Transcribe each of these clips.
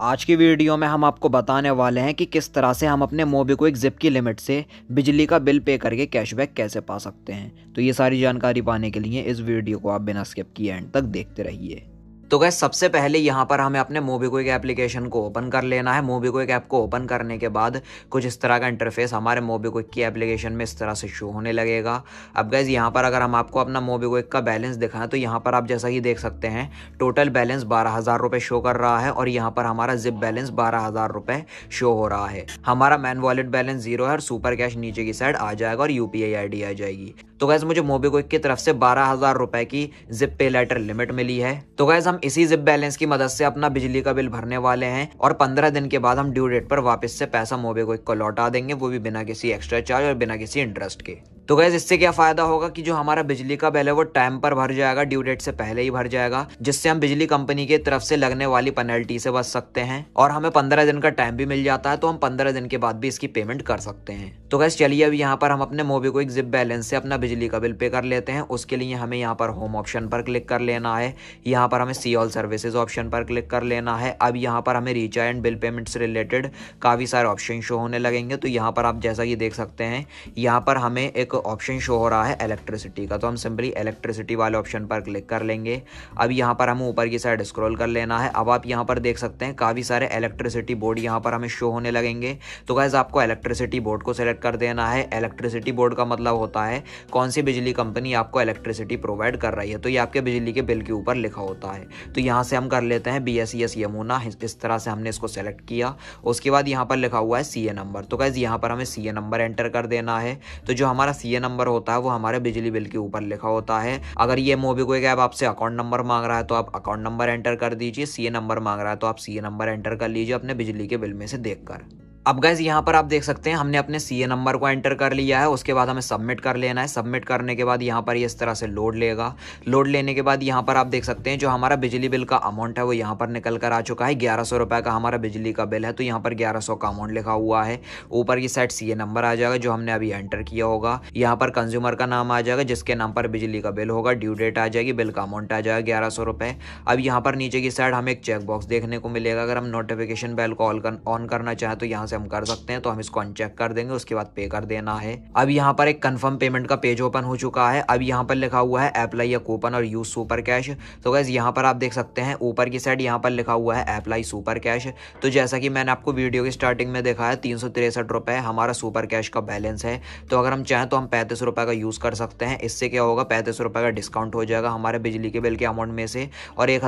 आज की वीडियो में हम आपको बताने वाले हैं कि किस तरह से हम अपने मोबीक्विक जिप की लिमिट से बिजली का बिल पे करके कैशबैक कैसे पा सकते हैं। तो ये सारी जानकारी पाने के लिए इस वीडियो को आप बिना स्किप किए एंड तक देखते रहिए। तो गैस सबसे पहले यहाँ पर हमें अपने मोबीक्विक एप्लीकेशन को ओपन कर लेना है। मोबीक्विक ऐप को ओपन करने के बाद कुछ इस तरह का इंटरफेस हमारे मोबीक्विक की एप्लीकेशन में इस तरह से शो होने लगेगा। अब गैस यहाँ पर अगर हम आपको अपना मोबीक्विक का बैलेंस दिखाएँ तो यहाँ पर आप जैसा ही देख सकते हैं, टोटल बैलेंस बारह हज़ार रुपये शो कर रहा है और यहाँ पर हमारा जिप बैलेंस बारह हज़ार रुपये शो हो रहा है। हमारा मैन वॉलेट बैलेंस ज़ीरो है और सुपर कैश नीचे की साइड आ जाएगा और यू यूपीआई आईडी आ जाएगी। तो गैस मुझे मोबीक्विक की तरफ़ से बारह हज़ार रुपए की जिप पे लेटर लिमिट मिली है। तो गैस हम इसी जिप बैलेंस की मदद से अपना बिजली का बिल भरने वाले हैं और पंद्रह दिन के बाद हम ड्यू डेट पर वापस से पैसा मोबीक्विक को लौटा देंगे, वो भी बिना किसी एक्स्ट्रा चार्ज और बिना किसी इंटरेस्ट के। तो गैस इससे क्या फ़ायदा होगा कि जो हमारा बिजली का बिल है, वो टाइम पर भर जाएगा ड्यू डेट से पहले ही भर जाएगा, जिससे हम बिजली कंपनी की तरफ़ से लगने वाली पेनल्टी से बच सकते हैं, और हमें पंद्रह दिन का टाइम भी मिल जाता है तो हम पंद्रह दिन के बाद भी इसकी पेमेंट कर सकते हैं। तो गैस चलिए अब यहाँ पर हम अपने मोबी मोबीक्विक जिप बैलेंस से अपना बिजली का बिल पे कर लेते हैं। उसके लिए हमें यहाँ पर होम ऑप्शन पर क्लिक कर लेना है। यहाँ पर हमें सी ऑल सर्विसेज़ ऑप्शन पर क्लिक कर लेना है। अब यहाँ पर हमें रिचार्ज एंड बिल पेमेंट से रिलेटेड काफ़ी सारे ऑप्शन शो होने लगेंगे। तो यहाँ पर आप जैसा कि देख सकते हैं, यहाँ पर हमें एक ऑप्शन शो हो रहा है इलेक्ट्रिसिटी का तो हम सिंपली इलेक्ट्रिसिटी वाले ऑप्शन पर क्लिक कर लेंगे। अब यहाँ पर हमें ऊपर की साइड स्क्रॉल कर लेना है। अब आप यहाँ पर देख सकते हैं, काफ़ी सारे इलेक्ट्रिसिटी बोर्ड यहाँ पर हमें शो होने लगेंगे। तो गैस आपको इलेक्ट्रिसिटी बोर्ड को सिलेक्ट कर देना है। इलेक्ट्रिसिटी बोर्ड का मतलब होता है, कौन सी बिजली कंपनी आपको इलेक्ट्रिसिटी प्रोवाइड कर रही है? तो ये आपके बिजली के बिल के ऊपर लिखा होता है। तो यहाँ से हम कर लेते हैं बी एस एस यमुना, इस तरह से हमने इसको सेलेक्ट किया। उसके बाद यहाँ पर लिखा हुआ है सी ए नंबर तो गैस यहाँ पर हमें सी ए नंबर एंटर कर देना है। तो जो हमारा सी ए नंबर होता है, वो हमारे बिजली बिल के ऊपर लिखा होता है। अगर ये मोबीक्विक ऐप आपसे अकाउंट नंबर मांग रहा है तो आप अकाउंट नंबर एंटर कर दीजिए सीए नंबर मांग रहा है तो आप सीए नंबर एंटर कर लीजिए अपने बिजली के बिल में से देखकर। अब गैस यहाँ पर आप देख सकते हैं, हमने अपने सी ए नंबर को एंटर कर लिया है, उसके बाद हमें सबमिट कर लेना है। सबमिट करने के बाद यहाँ पर इस तरह से लोड लेगा। लोड लेने के बाद यहाँ पर आप देख सकते हैं, जो हमारा बिजली बिल का अमाउंट है, वो यहाँ पर निकल कर आ चुका है। ग्यारह सौ रुपये का हमारा बिजली का बिल है तो यहाँ पर ग्यारह सौ का अमाउंट लिखा हुआ है। ऊपर की साइड सीए नंबर आ जाएगा, जो हमने अभी एंटर किया होगा। यहाँ पर कंज्यूमर का नाम आ जाएगा, जिसके नाम पर बिजली का बिल होगा। ड्यू डेट आ जाएगी, बिल का अमाउंट आ जाएगा ग्यारह सौ रुपये अब यहाँ पर नीचे की साइड हमें एक चेक बॉक्स देखने को मिलेगा। अगर हम नोटिफिकेशन बेल को ऑन करना चाहें तो यहाँ से हम कर सकते हैं तो हम इसको अनचेक कर देंगे, उसके बाद पे कर देना है। अब यहाँ पर एक कंफर्म पेमेंट का पेज ओपन हो चुका है। अब यहाँ पर लिखा हुआ है अप्लाई या कूपन और यूज़ सुपर कैश तो गैस यहाँ पर आप देख सकते हैं, ऊपर की साइड यहाँ पर लिखा हुआ है अप्लाई सुपर कैश तो जैसा कि मैंने आपको वीडियो की स्टार्टिंग में देखा है, तीन सौ हमारा सुपर कैश का बैलेंस है। तो अगर हम चाहें तो हम पैंतीस रुपए का यूज़ कर सकते हैं। इससे क्या होगा, पैंतीस रुपए का डिस्काउंट हो जाएगा हमारे बिजली के बिल के अमाउंट में से, और एक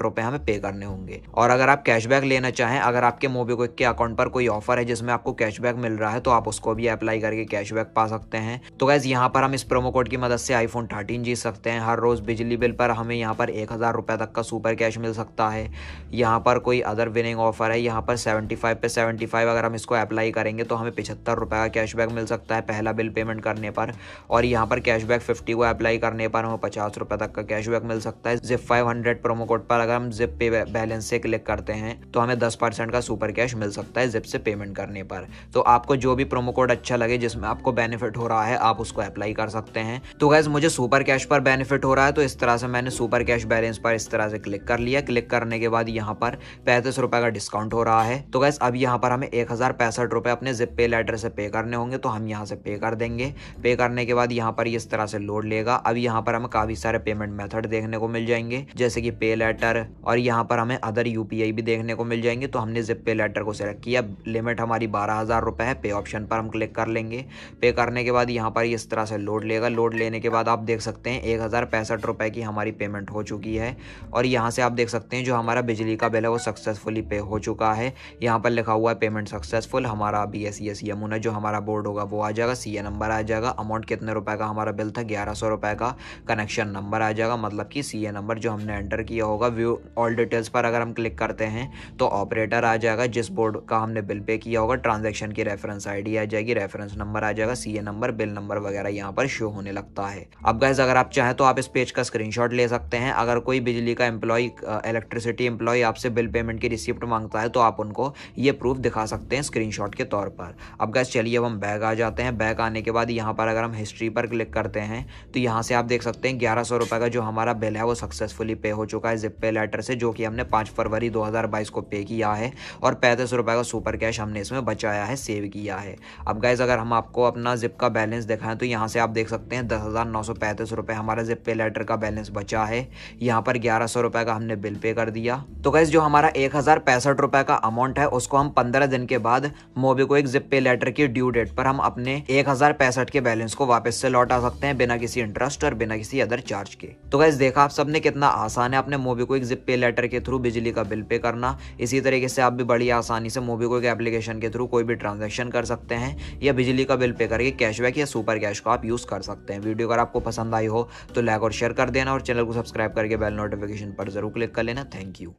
रुपए हमें पे करने होंगे। और अगर आप कैशबैक लेना चाहें, अगर आपके मोबीक्विक के अकाउंट पर कोई ऑफ़र है जिसमें आपको कैशबैक मिल रहा है तो आप उसको भी अप्लाई करके कैशबैक पा सकते हैं। तो गैस यहाँ पर हम इस प्रोमो कोड की मदद से आईफोन थर्टीन जीत सकते हैं। हर रोज बिजली बिल पर हमें यहाँ पर एक हज़ार रुपये तक का सुपर कैश मिल सकता है। यहाँ पर कोई अदर विनिंग ऑफ़र है, यहाँ पर सेवेंटी फाइव पे सेवेंटी फाइव अगर हम इसको अप्लाई करेंगे तो हमें पिछहत्तर रुपये का कैशबैक मिल सकता है पहला बिल पेमेंट करने पर। और यहाँ पर कैशबैक फिफ्टी को अप्लाई करने पर हमें पचास रुपये तक का कैशबैक मिल सकता है। Zip five hundred promo code पर अगर हम जिप पे बैलेंस से क्लिक करते हैं तो हमें दस परसेंट का सुपर कैश मिल सकता है। जिप से पेमेंट करने पर। तो आपको जो भी प्रोमो कोड अच्छा लगे, जिसमें आपको बेनिफिट हो रहा है, आप उसको अप्लाई कर सकते हैं। तो गैस मुझे सुपर कैश पर बेनिफिट हो रहा है तो इस तरह से मैंने सुपर कैश बैलेंस पर इस तरह से क्लिक कर लिया। क्लिक करने के बाद यहाँ पर पैंतीस रुपए का डिस्काउंट हो रहा है। तो गैस अब यहाँ पर हमें एक हज़ार पैंसठ रुपए अपने जिप पे लेटर से पे करने होंगे तो हम यहाँ से पे कर देंगे। पे करने के बाद यहाँ पर इस तरह से लोड लेगा। अब यहाँ पर हमें काफ़ी सारे पेमेंट मेथड देखने को मिल जाएँगे, जैसे कि पे लेटर और यहाँ पर हमें अदर यूपीआई भी देखने को मिल जाएँगे। तो हमने जिप पे लेटर को सिलेक्ट किया। लिमिट हमारी बारह हज़ार रुपये है पे ऑप्शन पर हम क्लिक कर लेंगे। पे करने के बाद यहाँ पर इस तरह से लोड लेगा। लोड लेने के बाद आप देख सकते हैं, एक हज़ार पैंसठ रुपये की हमारी पेमेंट हो चुकी है। और यहाँ से आप देख सकते हैं, जो हमारा बिजली का बिल है, वो सक्सेसफुली पे हो चुका है। यहाँ पर लिखा हुआ है पेमेंट सक्सेसफुल हमारा B S C S Yamuna जो हमारा बोर्ड होगा, वो आ जाएगा। सी ए नंबर आ जाएगा। अमाउंट कितने रुपए का हमारा बिल था? ग्यारह सौ रुपए का। कनेक्शन नंबर आ जाएगा मतलब कि सी ए नंबर जो हमने एंटर किया होगा। व्यू ऑल डिटेल्स पर अगर हम क्लिक करते हैं तो ऑपरेटर आ जाएगा, जिस बोर्ड का हमने बिल पे किया होगा ट्रांजेक्शन की रेफरेंस आईडी आ जाएगी रेफरेंस नंबर आ जाएगा सीए नंबर बिल नंबर वगैरह यहाँ पर शो होने लगता है। अब गैस अगर आप चाहें तो आप इस पेज का स्क्रीन ले सकते हैं। अगर कोई बिजली का एम्प्लॉय इलेक्ट्रिसिटी एम्प्लॉय आपसे बिल पेमेंट की रिसिप्ट माँगता है तो आप उनको ये प्रूफ दिखा सकते हैं स्क्रीन के तौर पर। अब गैस चलिए अब हम बैग आ जाते हैं। बैग आने के बाद यहाँ पर अगर हम हिस्ट्री पर क्लिक करते हैं तो यहाँ से आप देख सकते हैं ग्यारह सौ रुपए का जो हमारा बिल है, वो सक्सेसफुली पे हो चुका है जिप पे लेटर से, जो कि हमने पाँच फरवरी 2022 को पे किया है। और पैंतीस रुपए का सुपर कैश हमने इसमें बचाया है, सेव किया है। अब गाइज़ अगर हम आपको अपना जिप का बैलेंस दिखाएँ तो यहाँ से आप देख सकते हैं, दस हज़ार नौ सौ पैंतीस रुपये हमारा जिप पे लेटर का बैलेंस बचा है। यहाँ पर ग्यारह सौ रुपये का हमने बिल पे कर दिया। तो गाइज़ जो हमारा एक हज़ार पैंसठ रुपये का अमाउंट है, उसको हम पंद्रह दिन के बाद मोबी को एक जिप पे लेटर की ड्यू डेट पर हम अपने एक हज़ार पैंसठ के बैलेंस को वापस से लौटा सकते हैं, बिना किसी इंटरेस्ट और बिना किसी अदर चार्ज के। तो गैस देखा आप सबने कितना आसान है अपने मोबी को एक जिप पे लेटर के थ्रू बिजली का बिल पे करना। इसी तरीके से आप भी बड़ी आसानी से मोबी को एक एप्लीकेशन के थ्रू कोई भी ट्रांजेक्शन कर सकते हैं या बिजली का बिल पे करके कैशबैक या सुपर कैश को आप यूज़ कर सकते हैं। वीडियो अगर आपको पसंद आई हो तो लाइक और शेयर कर देना और चैनल को सब्सक्राइब करके बेल नोटिफिकेशन पर ज़रूर क्लिक कर लेना। Thank you.